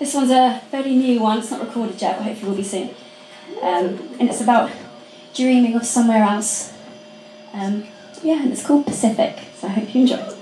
This one's a fairly new one, it's not recorded yet, but hopefully will be soon. Um, and it's about dreaming of somewhere else. Um, yeah, and it's called Pacific, so I hope you enjoy it.